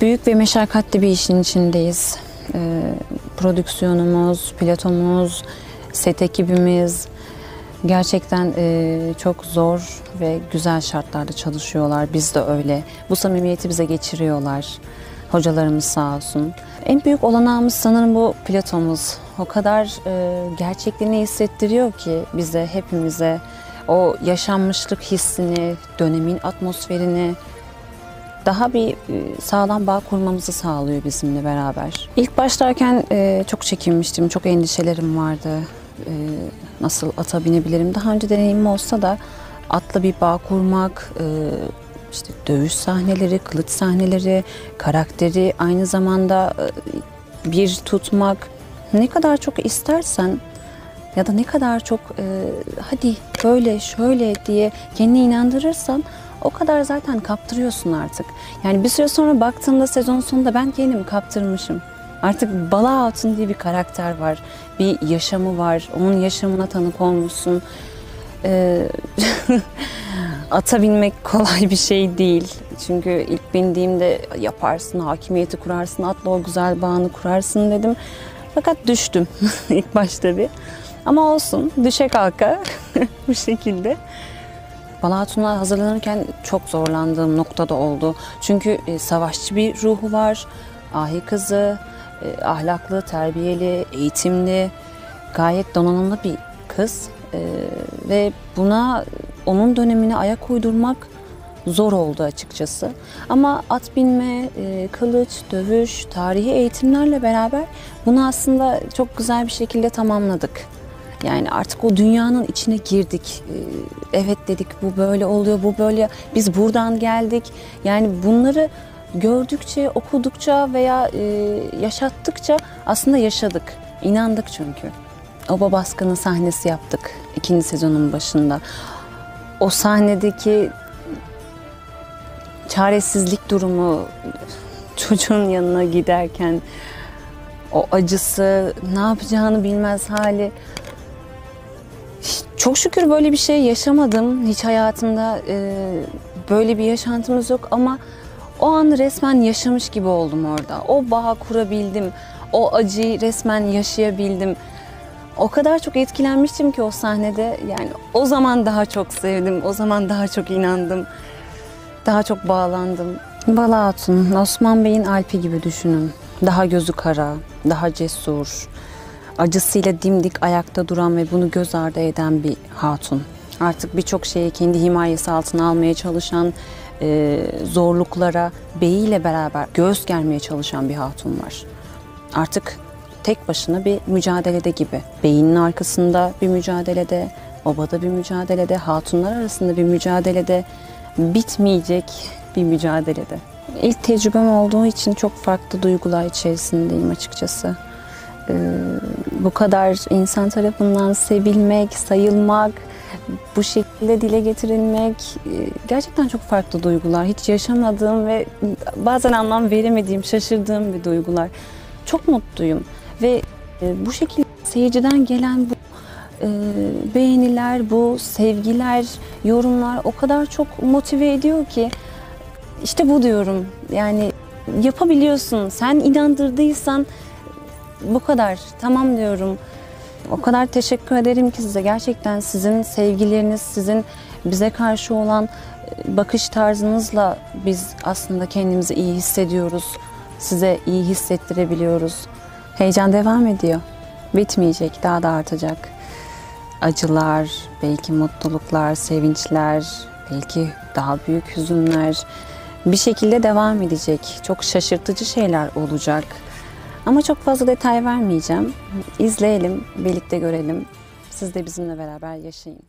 Büyük ve meşakkatli bir işin içindeyiz. Ee, prodüksiyonumuz, pilotumuz, set ekibimiz gerçekten e, çok zor ve güzel şartlarda çalışıyorlar. Biz de öyle. Bu samimiyeti bize geçiriyorlar. Hocalarımız sağ olsun. En büyük olanağımız sanırım bu pilotomuz. O kadar e, gerçekliğini hissettiriyor ki bize, hepimize o yaşanmışlık hissini, dönemin atmosferini daha bir e, sağlam bağ kurmamızı sağlıyor bizimle beraber. İlk başlarken e, çok çekinmiştim, çok endişelerim vardı. E, nasıl ata binebilirim? Daha önce deneyimim olsa da atla bir bağ kurmak, işte dövüş sahneleri, kılıç sahneleri, karakteri aynı zamanda bir tutmak ne kadar çok istersen ya da ne kadar çok hadi böyle şöyle diye kendini inandırırsan o kadar zaten kaptırıyorsun artık. Yani bir süre sonra baktığımda sezon sonunda ben kendimi kaptırmışım. Artık Bala Hatun diye bir karakter var. Bir yaşamı var. Onun yaşamına tanık olmuşsun. Ee, ata binmek kolay bir şey değil. Çünkü ilk bindiğimde yaparsın, hakimiyeti kurarsın, atla o güzel bağını kurarsın dedim. Fakat düştüm ilk başta bir. Ama olsun, düşe kalka bu şekilde. Bala Hatun'a hazırlanırken çok zorlandığım noktada oldu. Çünkü e, savaşçı bir ruhu var. Ahi kızı, e, ahlaklı, terbiyeli, eğitimli, gayet donanımlı bir kız. E, ve buna onun dönemine ayak uydurmak zor oldu açıkçası. Ama at binme, e, kılıç, dövüş, tarihi eğitimlerle beraber bunu aslında çok güzel bir şekilde tamamladık. Yani artık o dünyanın içine girdik. E, Evet dedik bu böyle oluyor, bu böyle. Biz buradan geldik. Yani bunları gördükçe, okudukça veya e, yaşattıkça aslında yaşadık. İnandık çünkü. Oba baskını sahnesi yaptık ikinci sezonun başında. O sahnedeki çaresizlik durumu çocuğun yanına giderken o acısı ne yapacağını bilmez hali çok şükür böyle bir şey yaşamadım. Hiç hayatımda e, böyle bir yaşantımız yok ama o an resmen yaşamış gibi oldum orada. O bağ kurabildim o acıyı resmen yaşayabildim. O kadar çok etkilenmiştim ki o sahnede. Yani o zaman daha çok sevdim o zaman daha çok inandım. Daha çok bağlandım. Bala Hatun, Osman Bey'in Alpi gibi düşünün. Daha gözü kara, daha cesur, acısıyla dimdik ayakta duran ve bunu göz ardı eden bir hatun. Artık birçok şeyi kendi himayesi altına almaya çalışan, e, zorluklara beyiyle beraber göğüs germeye çalışan bir hatun var. Artık tek başına bir mücadelede gibi. Beyinin arkasında bir mücadelede, obada bir mücadelede, hatunlar arasında bir mücadelede, bitmeyecek bir mücadelede. İlk tecrübem olduğu için çok farklı duygular içerisindeyim açıkçası. Ee, bu kadar insan tarafından sevilmek, sayılmak, bu şekilde dile getirilmek e, gerçekten çok farklı duygular. Hiç yaşamadığım ve bazen anlam veremediğim, şaşırdığım bir duygular. Çok mutluyum ve e, bu şekilde seyirciden gelen bu e, beğeniler, bu sevgiler, yorumlar o kadar çok motive ediyor ki işte bu diyorum. Yani yapabiliyorsun. Sen inandırdıysan bu kadar. Tamam diyorum. O kadar teşekkür ederim ki size. Gerçekten sizin sevgileriniz, sizin bize karşı olan e, bakış tarzınızla biz aslında kendimizi iyi hissediyoruz. Size iyi hissettirebiliyoruz. Heyecan devam ediyor. Bitmeyecek, daha da artacak. Acılar, belki mutluluklar, sevinçler, belki daha büyük hüzünler bir şekilde devam edecek. Çok şaşırtıcı şeyler olacak. Ama çok fazla detay vermeyeceğim. İzleyelim, birlikte görelim. Siz de bizimle beraber yaşayın.